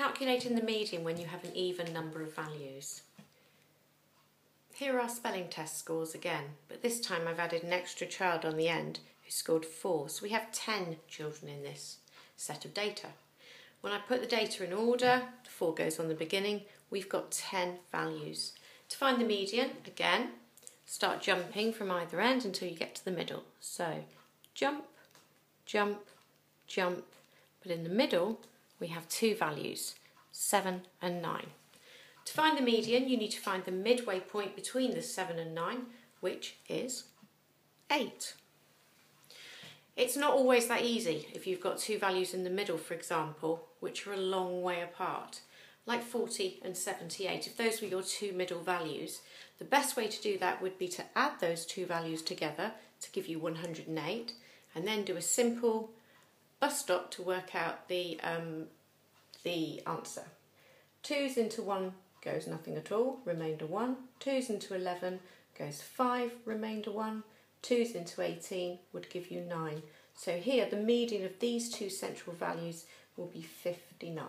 Calculating the median when you have an even number of values. Here are our spelling test scores again, but this time I've added an extra child on the end who scored 4, so we have 10 children in this set of data. When I put the data in order, the 4 goes on the beginning, we've got 10 values. To find the median, again, start jumping from either end until you get to the middle. So jump, jump, jump, but in the middle we have two values, 7 and 9. To find the median, you need to find the midway point between the 7 and 9, which is 8. It's not always that easy if you've got two values in the middle, for example, which are a long way apart, like 40 and 78. If those were your two middle values, the best way to do that would be to add those two values together to give you 108, and then do a simple bus stop to work out the, um, the answer. Twos into one goes nothing at all, remainder 1. 2's into 11 goes 5, remainder 1. 2's into 18 would give you 9. So here the median of these two central values will be 59.